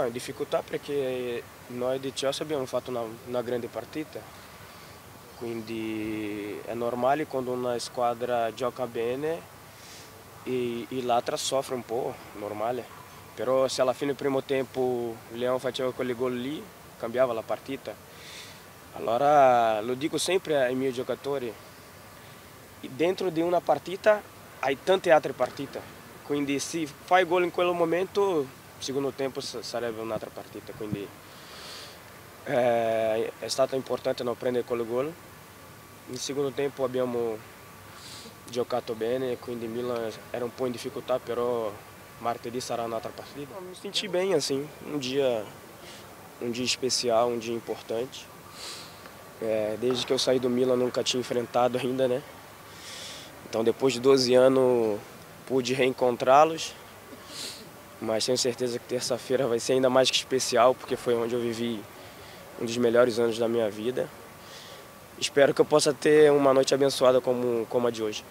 Ah, difficoltà perché noi di Chelsea abbiamo fatto una, una grande partita, quindi è normale quando una squadra gioca bene e, e l'altra soffre un po', normale. Però se alla fine del primo tempo Leão faceva quel gol lì, cambiava la partita. Allora lo dico sempre ai miei giocatori, dentro di una partita hai tante altre partite, quindi se fai gol in quel momento, secondo tempo sarebbe un'altra partita. Quindi eh, è stato importante non prendere quel gol. Nel secondo tempo abbiamo giocato bene, quindi Milan era un po' in difficoltà, però martedì sarà un'altra partita. Mi senti bem assim, um dia, um dia especial, um dia importante. É, desde que eu saí do Milan nunca tinha enfrentado ainda, né? Então depois de 12 anos pude reencontrá-los, mas tenho certeza que terça-feira vai ser ainda mais que especial, porque foi onde eu vivi um dos melhores anos da minha vida. Espero que eu possa ter uma noite abençoada como, como a de hoje.